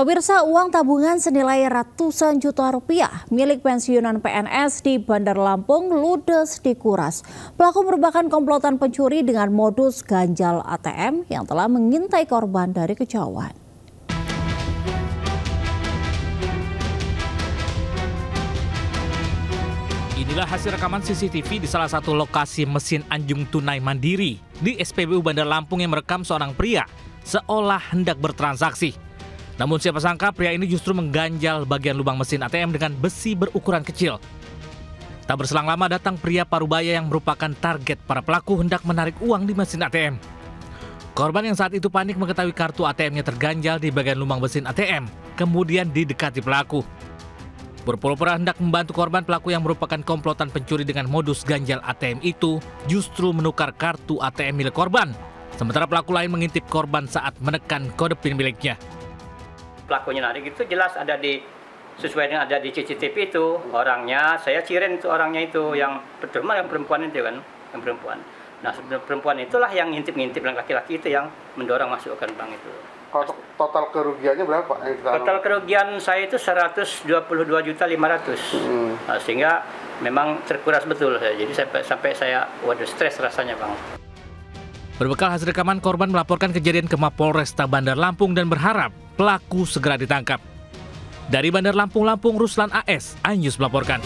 Pemirsa uang tabungan senilai ratusan juta rupiah milik pensiunan PNS di Bandar Lampung ludes dikuras. Pelaku merupakan komplotan pencuri dengan modus ganjal ATM yang telah mengintai korban dari kejauhan. Inilah hasil rekaman CCTV di salah satu lokasi mesin anjung tunai mandiri di SPBU Bandar Lampung yang merekam seorang pria seolah hendak bertransaksi. Namun siapa sangka pria ini justru mengganjal bagian lubang mesin ATM dengan besi berukuran kecil. Tak berselang lama datang pria parubaya yang merupakan target para pelaku hendak menarik uang di mesin ATM. Korban yang saat itu panik mengetahui kartu ATM-nya terganjal di bagian lubang mesin ATM, kemudian didekati pelaku. Berpura-pura hendak membantu korban pelaku yang merupakan komplotan pencuri dengan modus ganjal ATM itu justru menukar kartu ATM milik korban. Sementara pelaku lain mengintip korban saat menekan kode PIN miliknya pelakunya narik itu jelas ada di sesuai dengan ada di CCTV itu. Orangnya saya ciren itu orangnya itu yang pertama yang perempuan itu kan yang perempuan. Nah perempuan itulah yang ngintip-ngintip dan laki-laki itu yang mendorong masuk ke bank itu. Kalau total kerugiannya berapa yang kita total kerugian saya itu 122 juta 500 hmm. nah, sehingga memang terkuras betul jadi sampai sampai saya waduh stres rasanya bang Berbekal hasil rekaman, korban melaporkan kejadian ke Mapolresta Bandar Lampung dan berharap pelaku segera ditangkap. Dari Bandar Lampung, Lampung, Ruslan AS, Anyus melaporkan.